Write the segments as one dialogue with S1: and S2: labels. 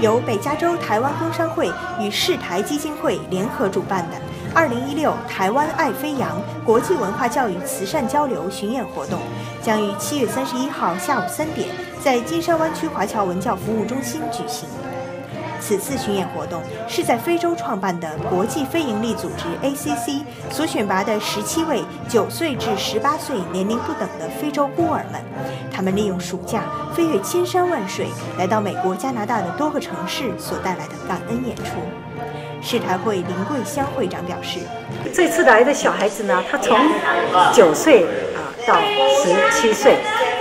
S1: 由北加州台湾工商会与世台基金会联合主办的二零一六台湾爱飞扬国际文化教育慈善交流巡演活动，将于七月三十一号下午三点在金山湾区华侨文教服务中心举行。此次巡演活动是在非洲创办的国际非营利组织 ACC 所选拔的十七位九岁至十八岁年龄不等的非洲孤儿们，他们利用暑假飞越千山万水，来到美国、加拿大的多个城市所带来的感恩演出。世台会林桂香会长表示，
S2: 这次来的小孩子呢，他从九岁啊到十七岁，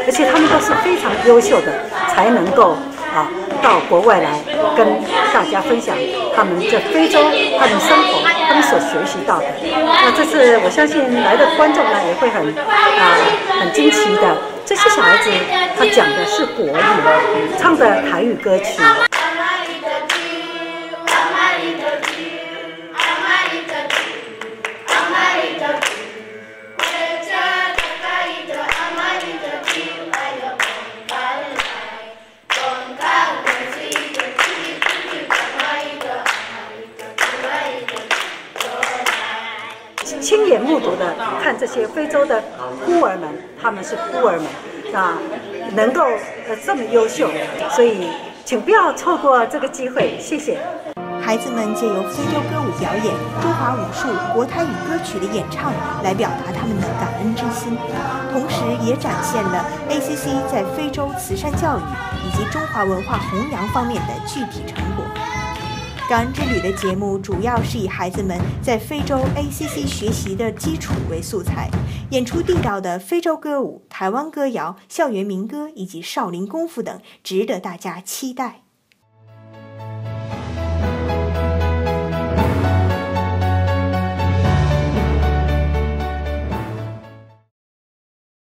S2: 而且他们都是非常优秀的，才能够啊。到国外来跟大家分享他们在非洲他们生活他们所学习到的。那这次我相信来的观众呢也会很啊很惊奇的。这些小孩子他讲的是国语，唱的台语歌曲。亲眼目睹的看这些非洲的孤儿们，他们是孤儿们啊，能够呃这么优秀，所以请不要错过这个机会，谢谢。
S1: 孩子们借由非洲歌舞表演、中华武术、国台语歌曲的演唱，来表达他们的感恩之心，同时也展现了 ACC 在非洲慈善教育以及中华文化弘扬方面的具体成果。感恩之旅的节目主要是以孩子们在非洲 ACC 学习的基础为素材，演出地道的非洲歌舞、台湾歌谣、校园民歌以及少林功夫等，值得大家期待。